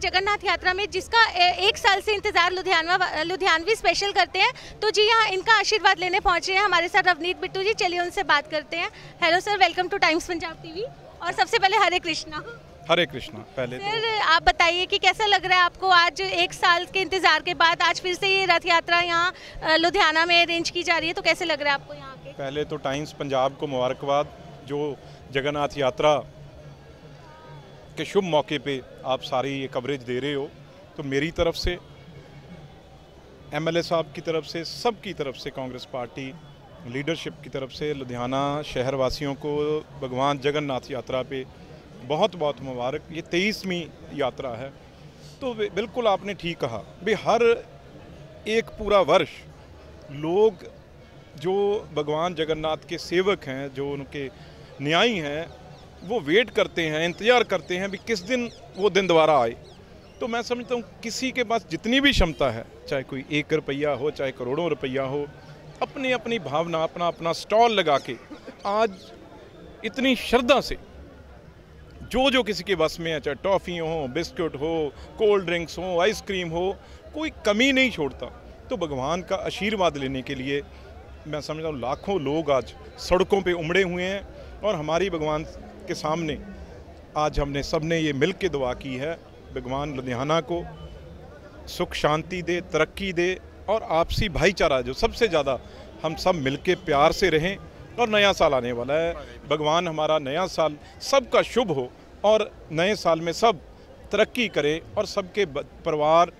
कि जगन्नाथ यात्रा में जिसका एक साल से इंतज़ार लुधियानवा लुधियानवी स्पेशल करते हैं। तो जी यहाँ इनका आशीर्वाद लेने पहुँचे हैं हमारे साथ रवनीत बिट्टू जी। चलिए उनसे बात करते हैं। Hello sir welcome to Times Punjab TV और सबसे पहले हरे कृष्णा। हरे कृष्णा पहले सर तो आप बताइए कि कैसा लग रहा है आपको आज एक साल के इंतज़ार के बाद? आज फिर से ये रथ यात्रा यहाँ लुधियाना में अरेंज की जा रही है तो कैसे लग रहा है आपको यहाँ के? पहले तो टाइम्स पंजाब को मुबारकबाद। जो जगन्नाथ यात्रा के शुभ मौके पे आप सारी ये कवरेज दे रहे हो तो मेरी तरफ़ से एमएलए साहब की तरफ़ से सब की तरफ़ से, कांग्रेस पार्टी लीडरशिप की तरफ़ से, लुधियाना शहर वासियों को भगवान जगन्नाथ यात्रा पे बहुत बहुत मुबारक। ये तेईसवीं यात्रा है। तो बिल्कुल आपने ठीक कहा भी हर एक पूरा वर्ष लोग जो भगवान जगन्नाथ के सेवक हैं, जो उनके न्यायी हैं वो वेट करते हैं, इंतज़ार करते हैं भी किस दिन वो दिन दोबारा आए। तो मैं समझता हूँ किसी के पास जितनी भी क्षमता है, चाहे कोई एक रुपया हो, चाहे करोड़ों रुपया हो अपनी अपनी भावना अपना अपना स्टॉल लगा के आज इतनी श्रद्धा से जो जो किसी के बस में है, चाहे टॉफ़ी हो, बिस्कुट हो, कोल्ड ड्रिंक्स हो, आइसक्रीम हो, कोई कमी नहीं छोड़ता। तो भगवान का आशीर्वाद लेने के लिए मैं समझता हूँ लाखों लोग आज सड़कों पे उमड़े हुए हैं और हमारी भगवान के सामने आज हमने सबने ये मिल के दुआ की है। भगवान लुधियाना को सुख, शांति दे, तरक्की दे और आपसी भाईचारा जो सबसे ज़्यादा हम सब मिलके प्यार से रहें और नया साल आने वाला है। भगवान हमारा नया साल सबका शुभ हो और नए साल में सब तरक्की करें और सबके परिवार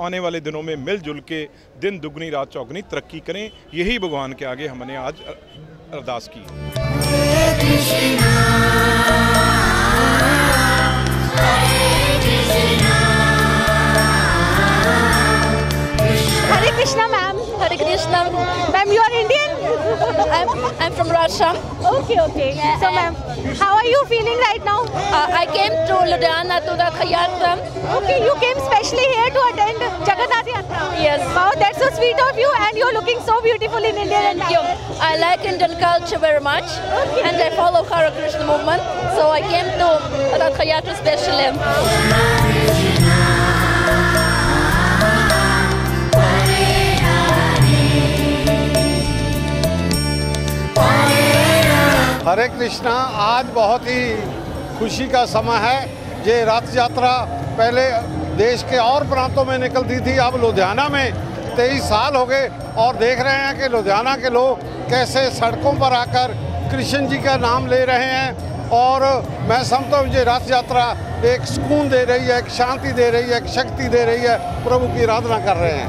आने वाले दिनों में मिलजुल के दिन, दुगनी, रात, चौगनी तरक्की करें। यही भगवान के आगे हमने आज अरदास की। Hare Krishna ma'am Hare Krishna. Ma'am you are Indian I'm, I'm from Russia. Okay, okay. Yeah, so, ma'am, how are you feeling right now? Uh, I came to Ludhiana to the Khayatram. Okay, you came specially here to attend Jagannath Yatra. Yes. Wow, that's so sweet of you and you're looking so beautiful in India. Thank you. I like Indian culture very much okay. and I follow Hare Krishna movement. So I came to Rath Khayatra specially. Hare Krishna, आज बहुत ही खुशी का समय है। ये रथ यात्रा पहले देश के और प्रांतों में निकलती थी, अब लुधियाना में तेईस साल हो गए और देख रहे हैं कि लुधियाना के लोग कैसे सड़कों पर आकर कृष्ण जी का नाम ले रहे हैं। और मैं समझता हूँ, ये रथ यात्रा एक सुकून दे रही है, एक शांति दे रही है, एक शक्ति दे रही है, प्रभु की आराधना कर रहे हैं।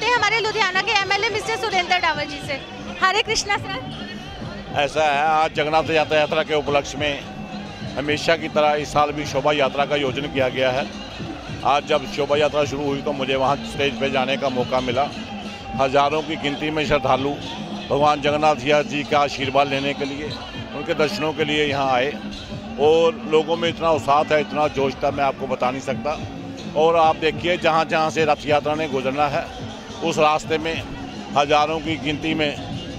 आपको हैं हमारे लुधियाना के एमएलए मिस्टर सुरेंद्र डावर जी से। हरे कृष्णा सर। ऐसा है, आज जगन्नाथ यात्रा यात्रा के उपलक्ष्य में हमेशा की तरह इस साल भी शोभा यात्रा का आयोजन किया गया है। आज जब शोभा यात्रा शुरू हुई तो मुझे वहाँ स्टेज पर जाने का मौका मिला। हज़ारों की गिनती में श्रद्धालु भगवान जगन्नाथ जी का आशीर्वाद लेने के लिए, उनके दर्शनों के लिए यहाँ आए। और लोगों में इतना उत्साह था, इतना जोश था, मैं आपको बता नहीं सकता। और आप देखिए जहाँ जहाँ से रथ यात्रा ने गुजरना है उस रास्ते में हज़ारों की गिनती में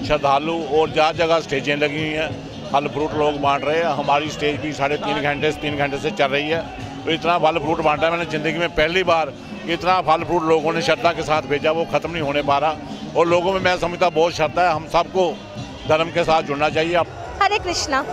श्रद्धालु और जहाँ जगह स्टेजें लगी हुई हैं। फल फ्रूट लोग बांट रहे हैं। हमारी स्टेज भी साढ़े तीन घंटे से तीन घंटे से चल रही है। तो इतना फल फ्रूट बांटा है मैंने ज़िंदगी में पहली बार। इतना फल फ्रूट लोगों ने श्रद्धा के साथ भेजा वो ख़त्म नहीं होने पा रहा और लोगों में मैं समझता बहुत श्रद्धा है। हम सबको धर्म के साथ जुड़ना चाहिए। हरे कृष्णा।